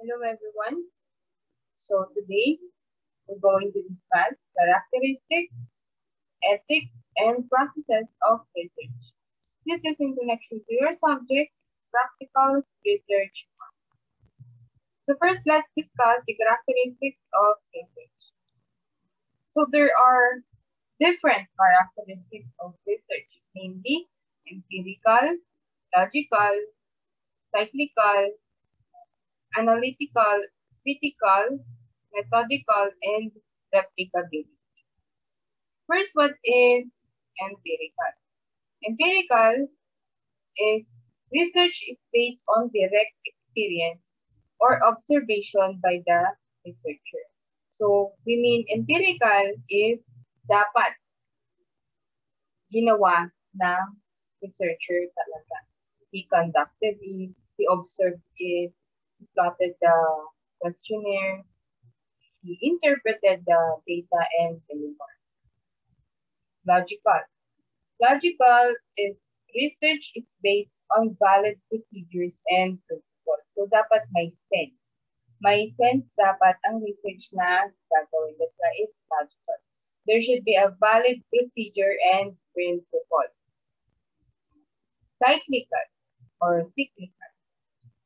Hello everyone. So today we're going to discuss characteristics, ethics, and processes of research. This is in connection to your subject, practical research. So first, let's discuss the characteristics of research. So there are different characteristics of research, namely empirical, logical, cyclical, analytical, critical, methodical, and replicability. First, what is empirical? Empirical is research is based on direct experience or observation by the researcher. So, we mean empirical is dapat ginawa ng researcher talaga. He conducted it, he observed it, plotted the questionnaire, he interpreted the data and delivered. Logical. Logical is research is based on valid procedures and principles. So, dapat may sense. May sense dapat ang research na gagawin. That's why it's logical. There should be a valid procedure and principle. Cyclical or cyclical.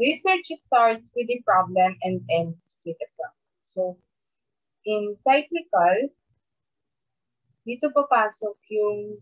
Research starts with a problem and ends with a problem. So, in cyclical, dito papasok yung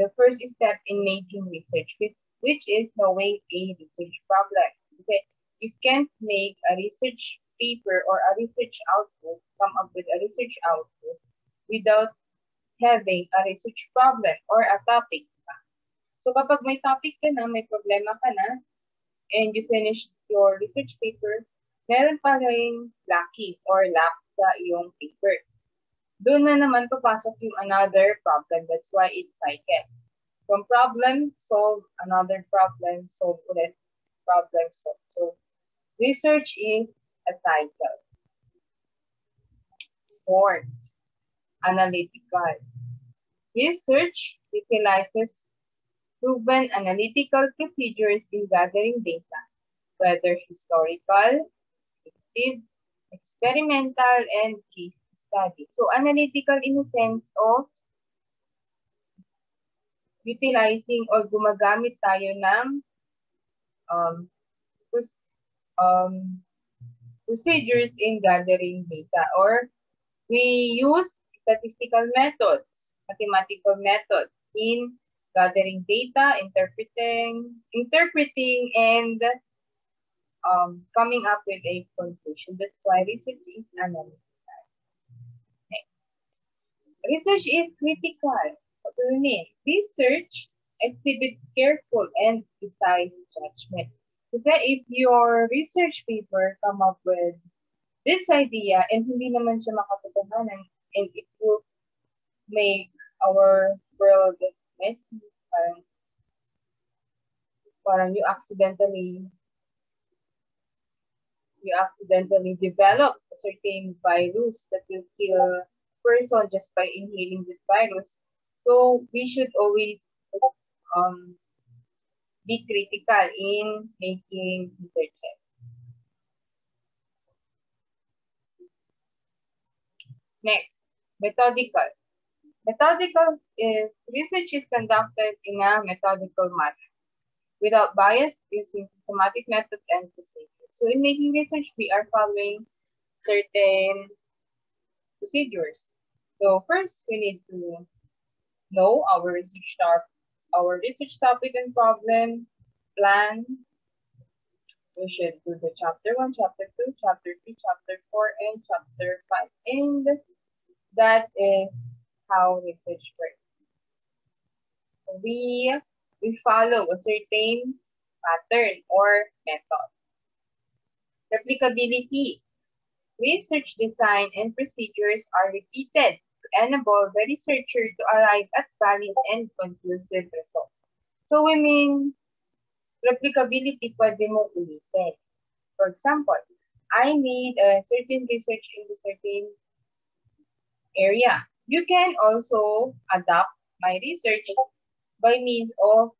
the first step in making research, which is knowing a research problem. Okay, you can't make a research paper or a research output, come up with a research output without having a research problem or a topic. So kapag may topic ka na, may problema ka na, and you finish your research paper, meron pa rin lacking or lack sa iyong paper. Doon na naman papasok yung another problem. That's why it's cycle. From problem, solve, another problem, solve ulit, problem, solve. So, research is a cycle. Fourth, analytical. Research utilizes proven analytical procedures in gathering data, whether historical, predictive, experimental, and case study. So, analytical in the sense of utilizing or gumagamit tayo ng um, um, procedures in gathering data or we use statistical methods, mathematical methods in gathering data, interpreting, interpreting, and um, coming up with a conclusion. That's why research is analytical. Research is critical. What do we mean? Research exhibits careful and precise judgment. Kasi if your research paper come up with this idea and hindi naman siya makatotohanan and it will make our world messy, parang, parang you accidentally you accidentally develop a certain virus that will kill person just by inhaling this virus. So we should always um, be critical in making researches. Next, methodical. Methodical is research is conducted in a methodical manner without bias using systematic methods and procedures. So in making research, we are following certain procedures. So first, we need to know our research topic, our research topic and problem, plan. We should do the chapter 1, chapter 2, chapter 3, chapter 4, and chapter 5. And that is how research works. We, we follow a certain pattern or method. Replicability. Research design and procedures are repeated to enable the researcher to arrive at valid and conclusive results. So we mean replicability pwede mo ulitin. For example, I made a certain research in a certain area. You can also adapt my research by means of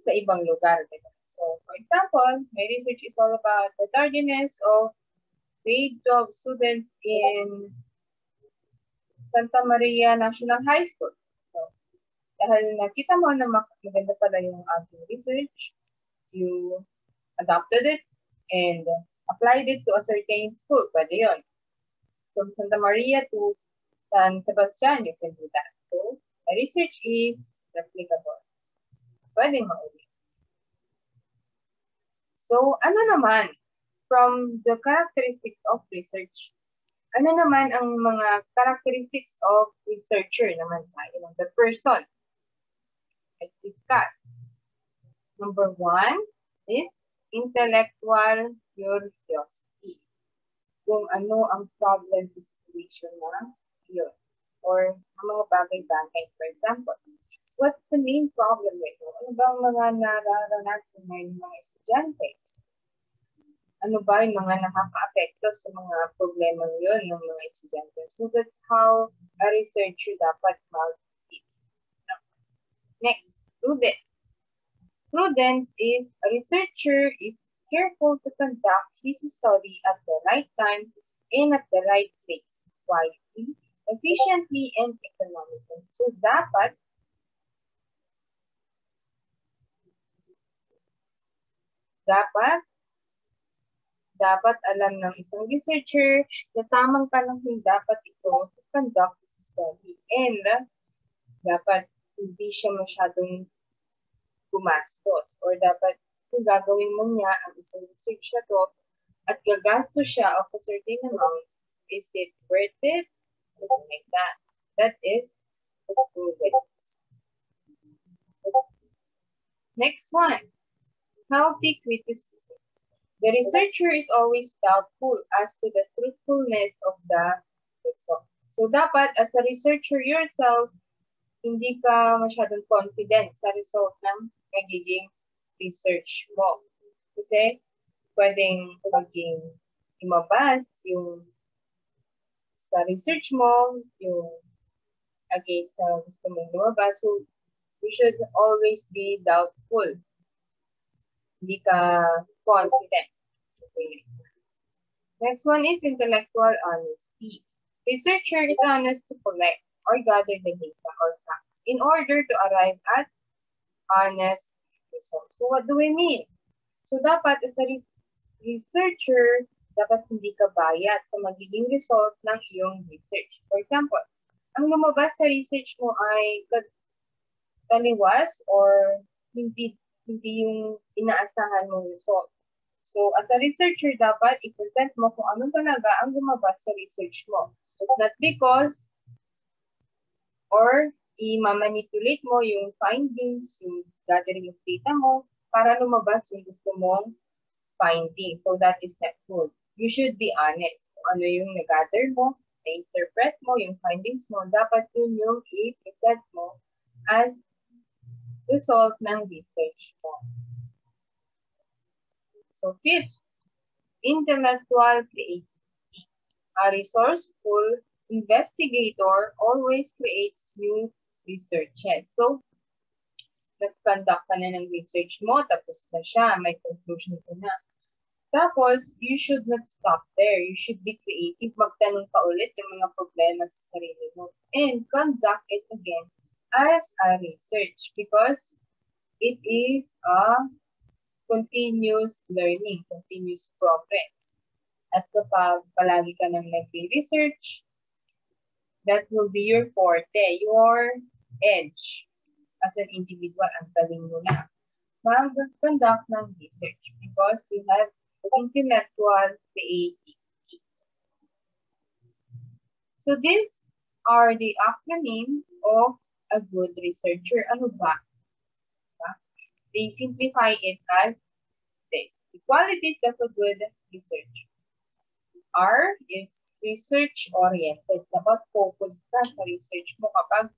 sa ibang lugar. So, So, for example, my research is all about the tardiness of grade 12 students in Santa Maria National High School. So, dahil nakita mo na maganda pala yung ating research, you adopted it and applied it to a certain school. Pwede yun. From Santa Maria to San Sebastian, you can do that. So, the research is replicable. Pwede mauli. So, ano naman, from the characteristics of research, ano naman ang mga characteristics of researcher naman tayo, the person? Let's discuss. Number one is intellectual curiosity. Kung ano ang problem sa situation na yun. Or ang mga bagay-bagay. For example, what's the main problem now? Ano ba ang mga nararanasan ng mga estudyante? ano ba yung mga nakaka-apekto sa mga problema yun ng mga estudyante. So that's how a researcher dapat mag-tip. Next, prudent. Prudent is a researcher is careful to conduct his study at the right time and at the right place, quietly, efficiently, and economically. So dapat dapat dapat alam ng isang researcher na tamang panahon dapat ito to conduct this study. And dapat hindi siya masyadong gumastos or dapat kung gagawin mo niya ang isang research na to at gagasto siya of a certain amount, is it worth it? Like that. That is prudence. Next one, healthy criticism. The researcher is always doubtful as to the truthfulness of the result. So dapat as a researcher yourself, hindi ka masyadong confident sa result ng magiging research mo. Kasi pwedeng maging imabas yung sa research mo, yung against sa gusto mong lumabas. So, you should always be doubtful. Hindi ka confident. Okay. Next one is intellectual honesty. Researcher is honest to collect or gather the data or facts in order to arrive at honest results. So what do we mean? So dapat as a researcher, dapat hindi ka bayat sa magiging result ng iyong research. For example, ang lumabas sa research mo ay taliwas or hindi hindi yung inaasahan mong result. So, as a researcher, dapat i-present mo kung ano talaga ang lumabas sa research mo. Not because or i-manipulate mo yung findings, yung gathering of data mo para lumabas yung gusto mong finding. So, that is not good. You should be honest. Ano yung nag-gather mo, na-interpret mo, yung findings mo, dapat yun yung i-present mo as result ng research mo. So fifth, intellectual creativity. A resourceful investigator always creates new researches. So, nag-conduct ka na ng research mo, tapos na siya, may conclusion ka na. Tapos, you should not stop there. You should be creative. Magtanong ka ulit ng mga problema sa sarili mo. And conduct it again as a research because it is a continuous learning, continuous progress. At kapag palagi ka nang nag-research, that will be your forte, your edge as an individual. Ang galing mo na mag-conduct ng research because you have intellectual creativity. So these are the acronym of a good researcher. Ano ba? They simplify it as this. The qualities of a good research. R is research-oriented. Dapat focus ka sa research mo kapag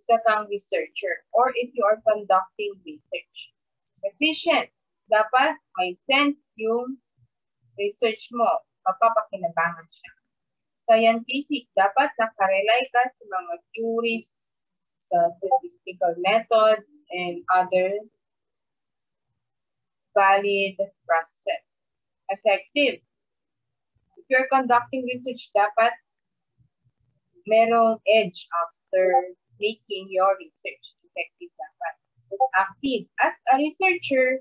isa kang researcher or if you are conducting research. Efficient. Dapat may sense yung research mo. Mapapakinabangan siya. Scientific. Dapat nakarelay ka sa mga theories, sa statistical methods, and other valid processes. Effective. If you're conducting research, dapat merong edge after making your research. Effective dapat. Active. As a researcher,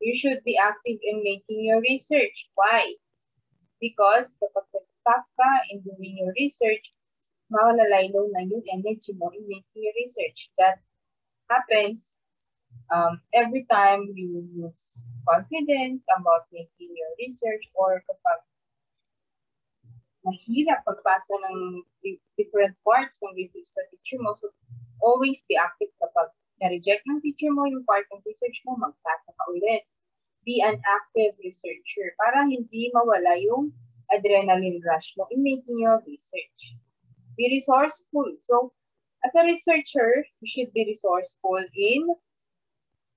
you should be active in making your research. Why? Because kapag nag-stop ka in doing your research, mawalalaylo na yung energy mo in making your research. That happens um, every time you lose confidence about making your research or kapag mahirap pagpasa ng different parts ng research sa teacher mo. So, always be active na-reject ng teacher mo yung part ng research mo, magpasa ka ulit. Be an active researcher para hindi mawala yung adrenaline rush mo in making your research. Be resourceful. So, as a researcher, you should be resourceful in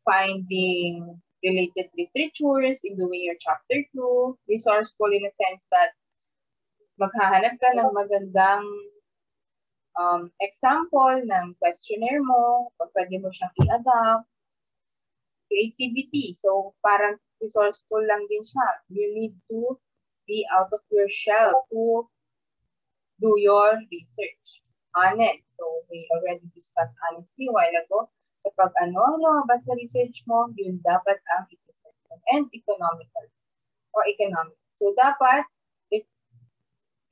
finding related literatures, in doing your chapter 2, resourceful in a sense that maghahanap ka ng magandang um, example ng questionnaire mo, o pwede mo siyang i-adapt. Creativity. So, parang resourceful lang din siya. You need to be out of your shell to do your research. Honest. So, we already discussed honesty while ago. Kapag ano ang lumabas sa research mo, yun dapat ang i-present And economical or economic. So, dapat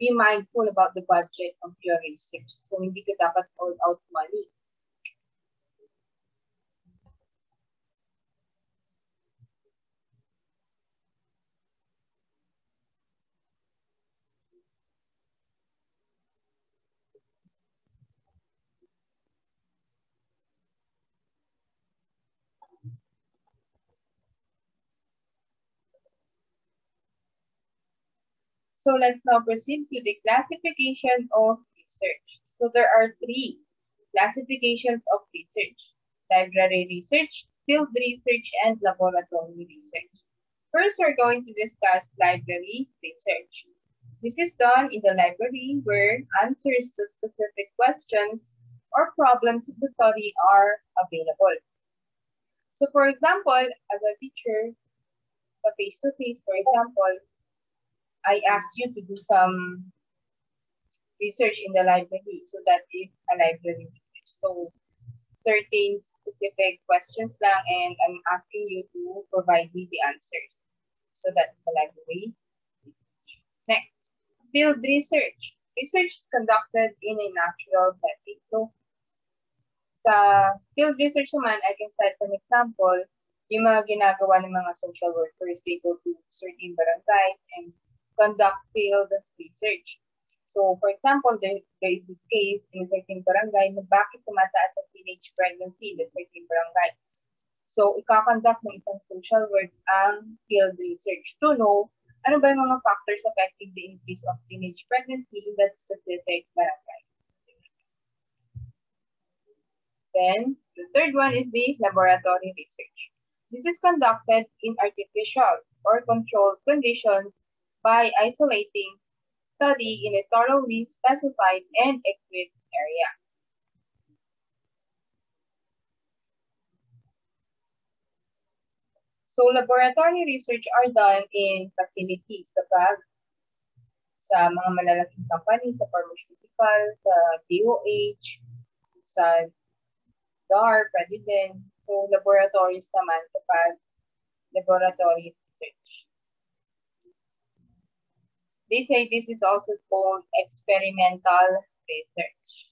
be mindful about the budget of your research. So, hindi ka dapat hold out money. So let's now proceed to the classification of research. So there are three classifications of research. Library research, field research, and laboratory research. First, we're going to discuss library research. This is done in the library where answers to specific questions or problems of the study are available. So for example, as a teacher, a face-to-face, -face, for example, I asked you to do some research in the library. So that is a library research. So certain specific questions lang and I'm asking you to provide me the answers. So that's a library research. Next, field research. Research is conducted in a natural setting. So sa field research naman, I can cite an example, yung mga ginagawa ng mga social workers, they go to certain barangays and conduct field research. So, for example, there, there is this case in a certain barangay na bakit tumataas ang teenage pregnancy in a certain barangay. So, ikakonduct ng isang social work ang field research to know ano ba yung mga factors affecting the increase of teenage pregnancy in that specific barangay. Then, the third one is the laboratory research. This is conducted in artificial or controlled conditions by isolating study in a thoroughly specified and equipped area. So laboratory research are done in facilities kapag sa mga malalaking company, sa pharmaceutical, sa DOH, sa DAR, President. So laboratories naman kapag laboratory research. They say this is also called experimental research.